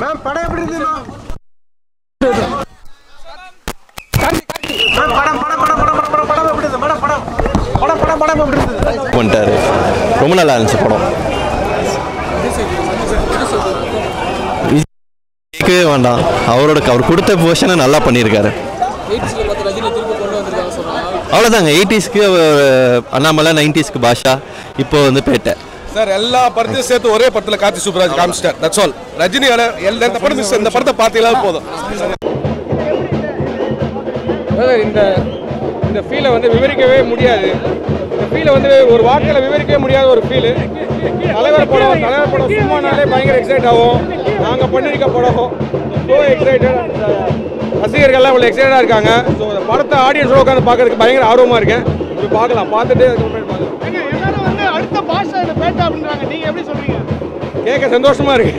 Ma'am படம் எப்படி இருக்கு மேம் படம் படம் படம் படம் படம் படம் படம் படம் படம் படம் பண்ணிட்டாரு. ரொம்ப நல்லா இருந்துச்சு படம். கேட்கவே வேண்டாம். அவரோட அவர் கொடுத்த போர்ஷனை நல்லா பண்ணியிருக்காரு. அவ்வளோதாங்க எயிட்டிஸ்க்கு அண்ணாமலை நைன்டிஸ்க்கு பாஷா இப்போ வந்து பேட்டை. சார் எல்லா படத்தையும் சேர்த்து ஒரே படத்தில் கார்த்தி சூப்பராஜ் காமிச்சிட்டார். தட்ஸ் ஆல் ரஜினியோட எல்லா இந்த படம் மிஸ் இந்த படத்தை பார்த்தீங்களா போதும். இந்த இந்த ஃபீலை வந்து விவரிக்கவே முடியாது. ஃபீலை வந்து ஒரு வார்த்தையில் விவரிக்கவே முடியாத ஒரு ஃபீலு தலைவர் படம் தலைவர் படம் சும்மானாலே பயங்கர எக்ஸைட் ஆகும். நாங்கள் பண்ணியிருக்க படம் ஸோ எக்ஸைட்டட் ரசிகர்கள்லாம் இவ்வளோ எக்ஸைட்டடாக இருக்காங்க. ஸோ இந்த படத்தை ஆடியன்ஸோட உட்காந்து பார்க்கறதுக்கு பயங்கர ஆர்வமாக இருக்கேன். இப்போ பார்க்கலாம். பார்த்துட்டு அதுக்கப்புறம் பார்க்கலாம். எல்லாரும் வந்து அடுத்த பாஷா இந்த பேட்டா அப்படின்றாங்க. நீங்க எப்படி சொல்றீங்க? கேட்க சந்தோஷமாக இருக்கு.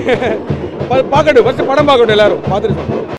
பார்க்கட்டும். ஃபஸ்ட்டு படம் பார்க்கட்டும் எல்லாரும். பார்த்துட்டு.